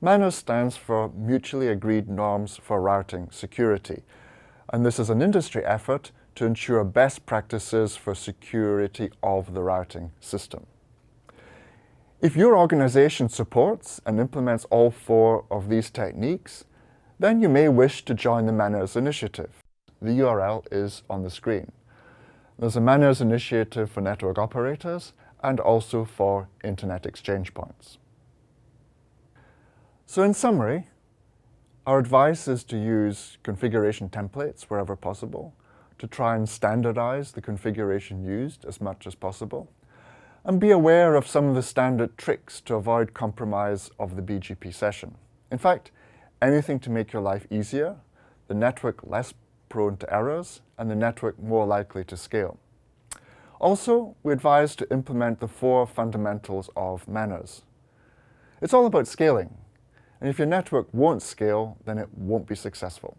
MANRS stands for Mutually Agreed Norms for Routing Security, and this is an industry effort to ensure best practices for security of the routing system. If your organization supports and implements all four of these techniques, then you may wish to join the MANRS initiative. The URL is on the screen. There's a MANRS initiative for network operators and also for Internet exchange points. So in summary, our advice is to use configuration templates wherever possible to try and standardize the configuration used as much as possible and be aware of some of the standard tricks to avoid compromise of the BGP session. In fact, anything to make your life easier, the network less prone to errors, and the network more likely to scale. Also, we advise to implement the four fundamentals of MANRS. It's all about scaling, and if your network won't scale, then it won't be successful.